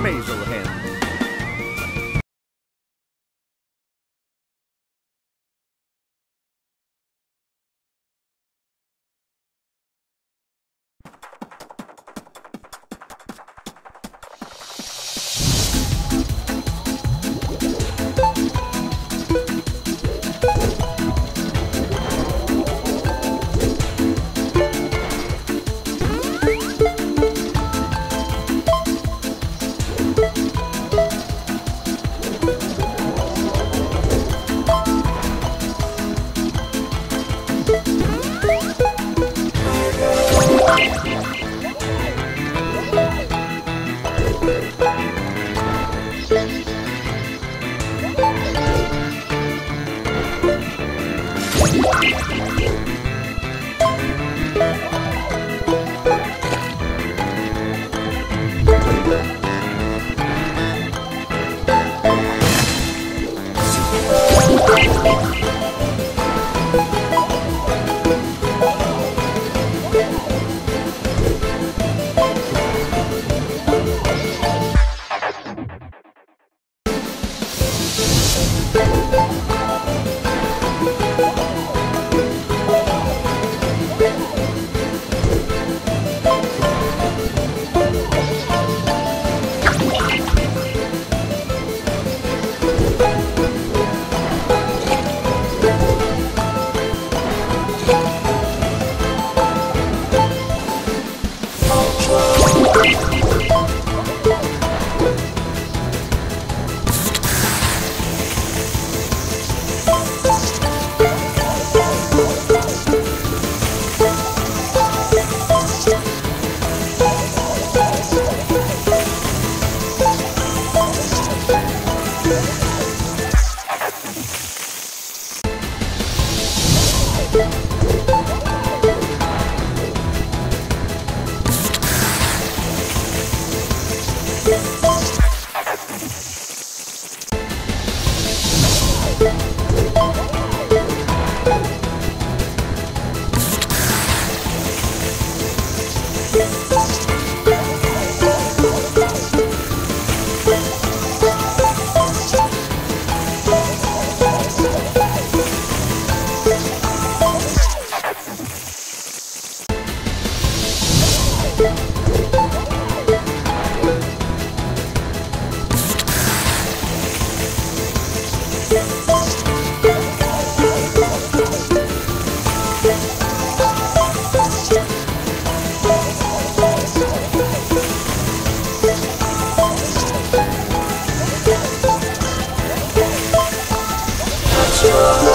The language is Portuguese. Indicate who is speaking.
Speaker 1: Amazing. Sure.